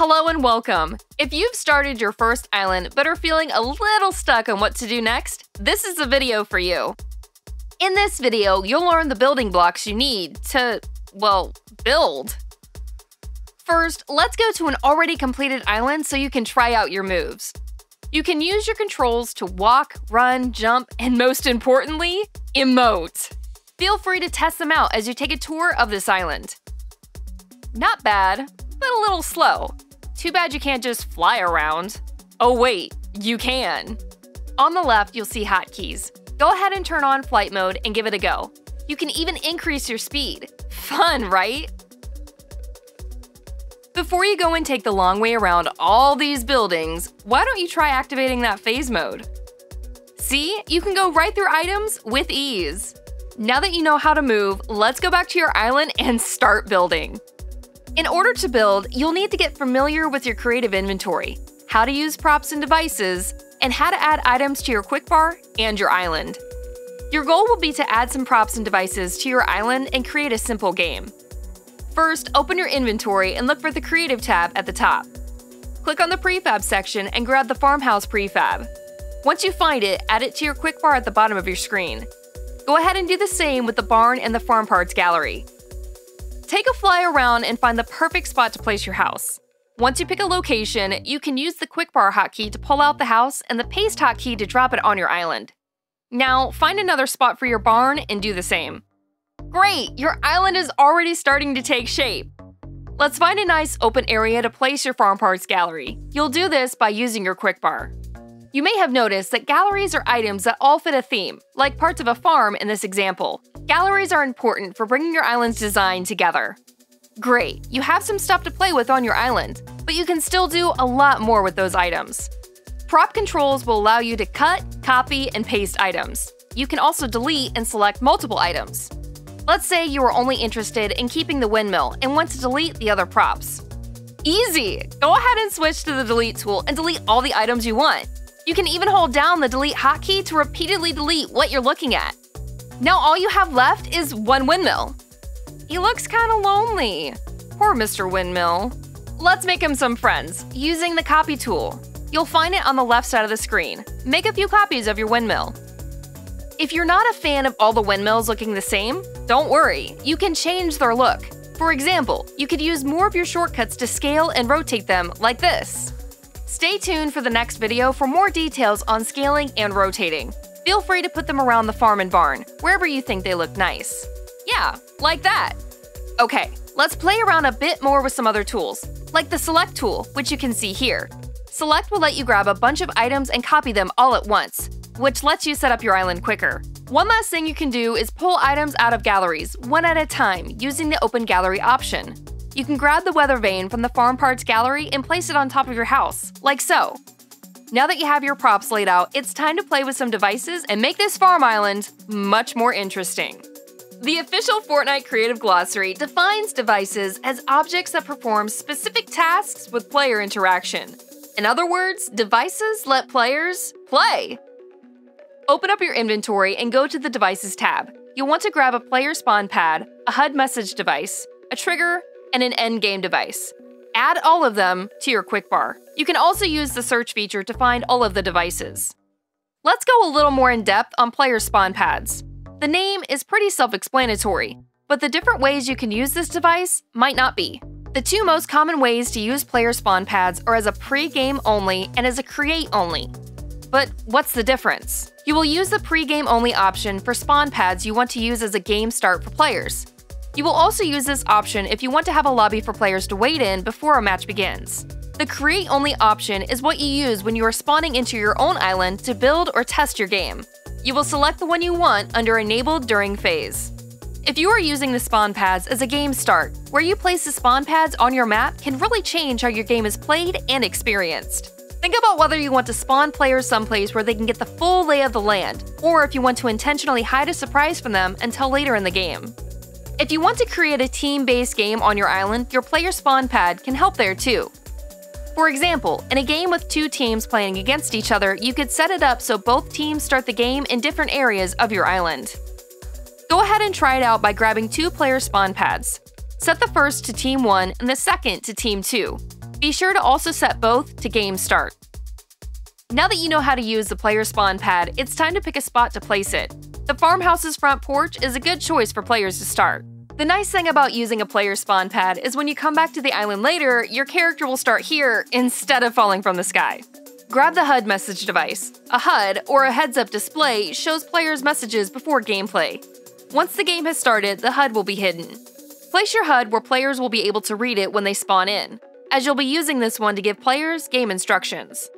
Hello and welcome! If you've started your first island but are feeling a little stuck on what to do next, this is a video for you. In this video, you'll learn the building blocks you need to, well, build. First, let's go to an already completed island so you can try out your moves. You can use your controls to walk, run, jump, and most importantly, emote. Feel free to test them out as you take a tour of this island. Not bad, but a little slow. Too bad you can't just fly around. Oh wait, you can. On the left, you'll see hotkeys. Go ahead and turn on flight mode and give it a go. You can even increase your speed. Fun, right? Before you go and take the long way around all these buildings, why don't you try activating that phase mode? See, you can go right through items with ease. Now that you know how to move, let's go back to your island and start building. In order to build, you'll need to get familiar with your creative inventory, how to use props and devices, and how to add items to your quick bar and your island. Your goal will be to add some props and devices to your island and create a simple game. First, open your inventory and look for the Creative tab at the top. Click on the Prefab section and grab the Farmhouse Prefab. Once you find it, add it to your quick bar at the bottom of your screen. Go ahead and do the same with the barn and the farm parts gallery. Take a fly around and find the perfect spot to place your house. Once you pick a location, you can use the quick bar hotkey to pull out the house and the paste hotkey to drop it on your island. Now, find another spot for your barn and do the same. Great! Your island is already starting to take shape. Let's find a nice open area to place your farm parts gallery. You'll do this by using your quick bar. You may have noticed that galleries are items that all fit a theme, like parts of a farm in this example. Galleries are important for bringing your island's design together. Great, you have some stuff to play with on your island, but you can still do a lot more with those items. Prop controls will allow you to cut, copy, and paste items. You can also delete and select multiple items. Let's say you are only interested in keeping the windmill and want to delete the other props. Easy! Go ahead and switch to the delete tool and delete all the items you want. You can even hold down the delete hotkey to repeatedly delete what you're looking at. Now all you have left is one windmill. He looks kinda lonely. Poor Mr. Windmill. Let's make him some friends, using the copy tool. You'll find it on the left side of the screen. Make a few copies of your windmill. If you're not a fan of all the windmills looking the same, don't worry, you can change their look. For example, you could use more of your shortcuts to scale and rotate them like this. Stay tuned for the next video for more details on scaling and rotating. Feel free to put them around the farm and barn, wherever you think they look nice. Yeah, like that. Okay, let's play around a bit more with some other tools, like the Select tool, which you can see here. Select will let you grab a bunch of items and copy them all at once, which lets you set up your island quicker. One last thing you can do is pull items out of galleries, one at a time, using the Open Gallery option. You can grab the weather vane from the Farm Parts gallery and place it on top of your house, like so. Now that you have your props laid out, it's time to play with some devices and make this farm island much more interesting. The official Fortnite Creative Glossary defines devices as objects that perform specific tasks with player interaction. In other words, devices let players play. Open up your inventory and go to the Devices tab. You'll want to grab a player spawn pad, a HUD message device, a trigger, and an endgame device. Add all of them to your quick bar. You can also use the search feature to find all of the devices. Let's go a little more in depth on player spawn pads. The name is pretty self-explanatory, but the different ways you can use this device might not be. The two most common ways to use player spawn pads are as a pre-game only and as a create only. But what's the difference? You will use the pre-game only option for spawn pads you want to use as a game start for players. You will also use this option if you want to have a lobby for players to wait in before a match begins. The create only option is what you use when you are spawning into your own island to build or test your game. You will select the one you want under enabled during phase. If you are using the spawn pads as a game start, where you place the spawn pads on your map can really change how your game is played and experienced. Think about whether you want to spawn players someplace where they can get the full lay of the land, or if you want to intentionally hide a surprise from them until later in the game. If you want to create a team-based game on your island, your player spawn pad can help there too. For example, in a game with two teams playing against each other, you could set it up so both teams start the game in different areas of your island. Go ahead and try it out by grabbing two player spawn pads. Set the first to Team 1 and the second to Team 2. Be sure to also set both to game start. Now that you know how to use the player spawn pad, it's time to pick a spot to place it. The farmhouse's front porch is a good choice for players to start. The nice thing about using a player spawn pad is when you come back to the island later, your character will start here instead of falling from the sky. Grab the HUD message device. A HUD, or a heads up display, shows players messages before gameplay. Once the game has started, the HUD will be hidden. Place your HUD where players will be able to read it when they spawn in, as you'll be using this one to give players game instructions.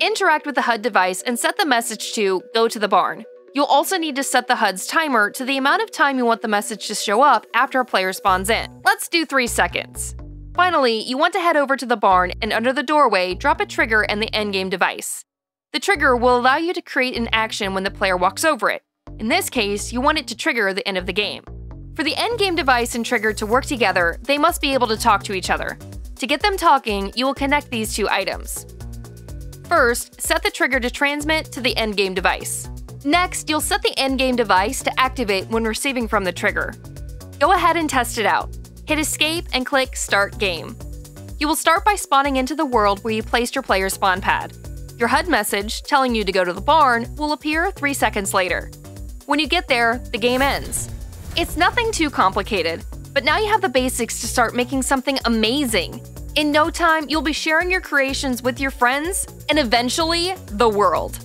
Interact with the HUD device and set the message to Go to the barn. You'll also need to set the HUD's timer to the amount of time you want the message to show up after a player spawns in. Let's do 3 seconds. Finally, you want to head over to the barn and under the doorway, drop a trigger and the endgame device. The trigger will allow you to create an action when the player walks over it. In this case, you want it to trigger the end of the game. For the endgame device and trigger to work together, they must be able to talk to each other. To get them talking, you will connect these two items. First, set the trigger to transmit to the endgame device. Next, you'll set the endgame device to activate when receiving from the trigger. Go ahead and test it out. Hit escape and click Start Game. You will start by spawning into the world where you placed your player spawn pad. Your HUD message, telling you to go to the barn, will appear 3 seconds later. When you get there, the game ends. It's nothing too complicated, but now you have the basics to start making something amazing. In no time, you'll be sharing your creations with your friends and eventually the world.